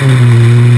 Mm-hmm.